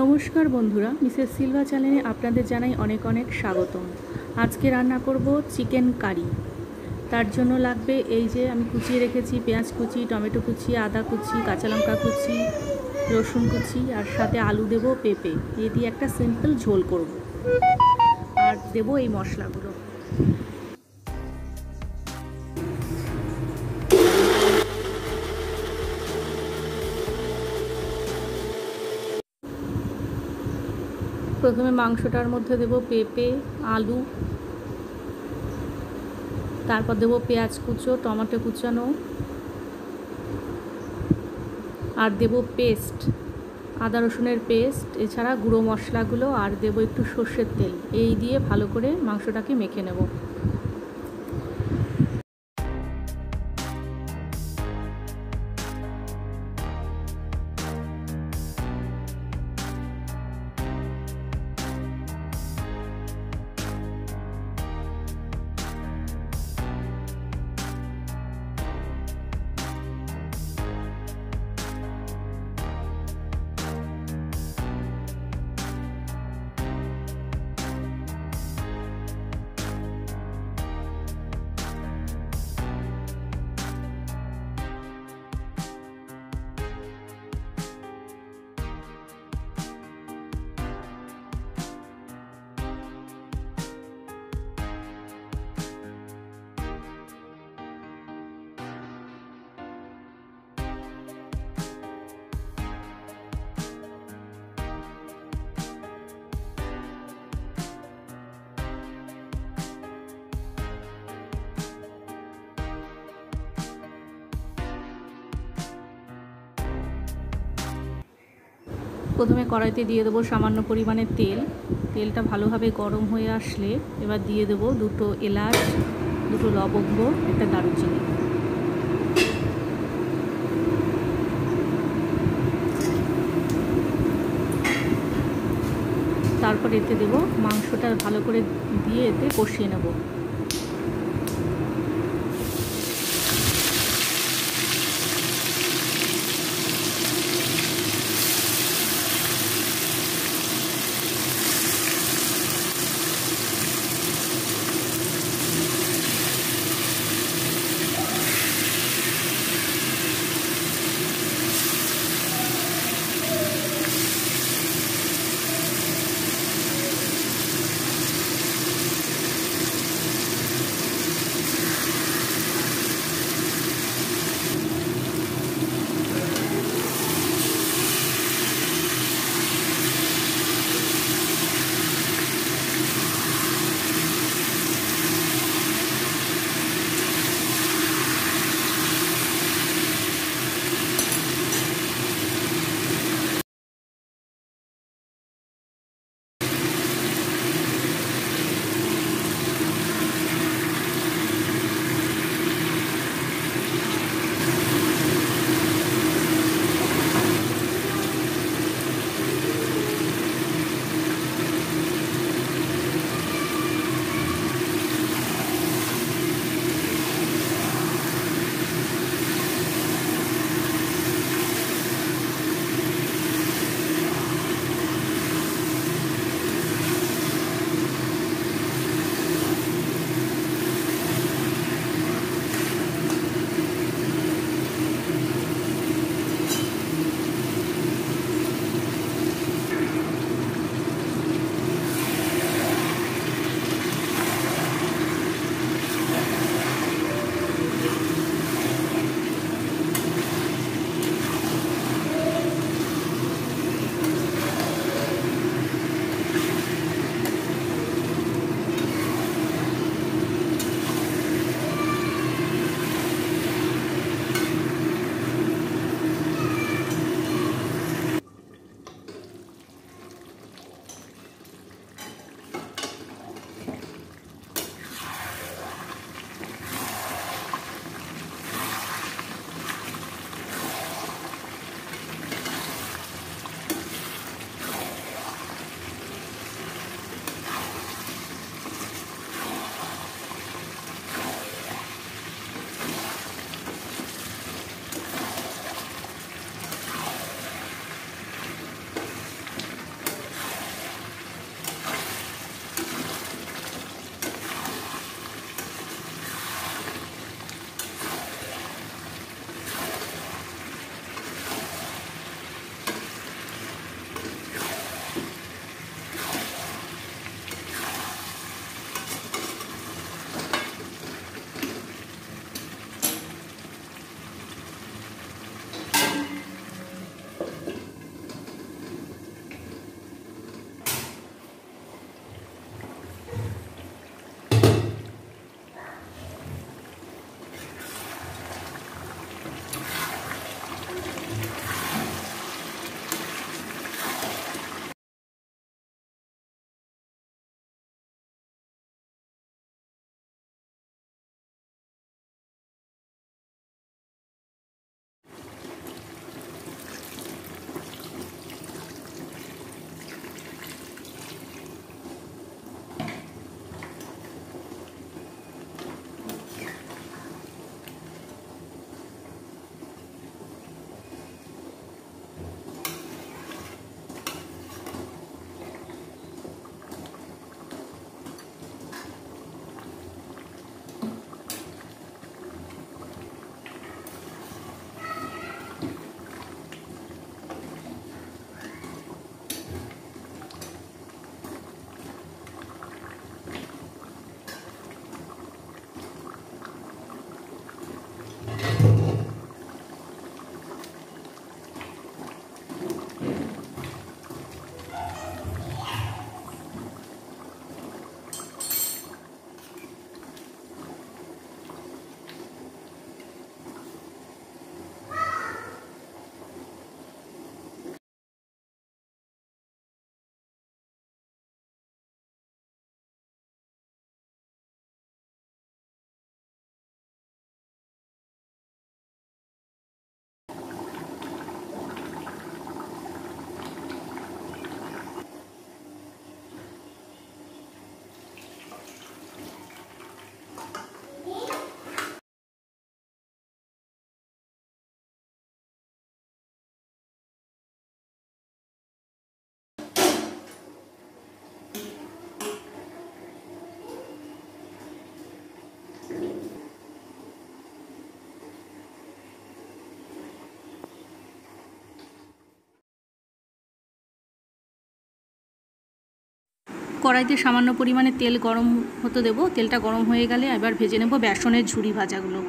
নমস্কার বন্ধুরা, Mrs Silva চ্যানেলে আপনাদের জানাই অনেক অনেক স্বাগতম। আজকে রান্না করব চিকেন কারি। তার জন্য লাগবে এই যে আমি কুচিয়ে রেখেছি পেঁয়াজ কুচি, টমেটো কুচি, আদা কুচি, কাঁচা লঙ্কা কুচি, রসুন কুচি আর সাথে আলু দেব পেঁপে। এ দিয়ে একটা সিম্পল ঝোল করব। আর দেব এই মশলাগুলো। প্রথমে মাংসটার মধ্যে দেব পেঁপে, আলু, তারপর দেব পেঁয়াজ কুচো, টমেটো কুচানো, আর দেব পেস্ট, আদা রসুনের পেস্ট, এছাড়া গুঁড়ো মশলাগুলো, আর দেব একটু সর্ষের তেল। এই দিয়ে ভালো করে মাংসটাকে মেখে নেব। প্রথমে কড়াইতে দিয়ে দেবো সামান্য পরিমাণে তেল। তেলটা ভালোভাবে গরম হয়ে আসলে এবার দিয়ে দেবো দুটো এলাচ, দুটো লবঙ্গ, একটা দারুচিনি। তারপর এতে দেব মাংসটা ভালো করে দিয়ে এতে কষিয়ে নেব। কড়াইতে সামান্য পরিমাণে তেল গরম হতে দেবো। তেলটা গরম হয়ে গেলে এবার ভেজে নেব বেসনের ঝুড়ি ভাজাগুলো।